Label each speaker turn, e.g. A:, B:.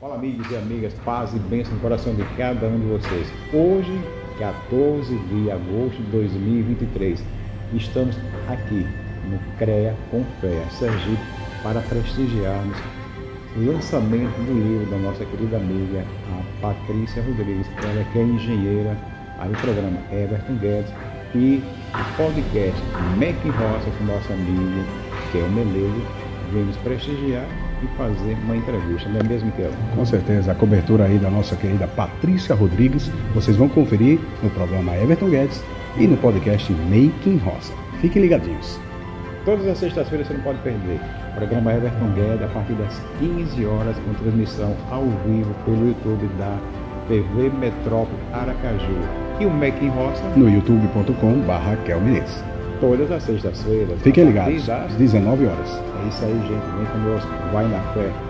A: Fala amigos e amigas, paz e bênção no coração de cada um de vocês. Hoje, 14 de agosto de 2023, estamos aqui no CREA com Fé, Sergipe, para prestigiarmos o lançamento do livro da nossa querida amiga, a Patrícia Rodrigues, ela que é engenheira, aí o programa Everton Guedes e o podcast Mac Roça com nosso amigo, que é o Melego, vem nos prestigiar e fazer uma entrevista, não é mesmo, Kel?
B: Com certeza, a cobertura aí da nossa querida Patrícia Rodrigues, vocês vão conferir no programa Everton Guedes e no podcast Making Roça. Fiquem ligadinhos.
A: Todas as sextas-feiras você não pode perder. O programa Everton Guedes, a partir das 15 horas, com transmissão ao vivo pelo YouTube da TV Metrópole Aracaju. E o Making Roça
B: no youtube.com.br Kelmines.
A: Todas as sextas-feiras.
B: Fiquem ligados, às 19 horas.
A: É isso aí, gente. Vem conosco. Vai na fé.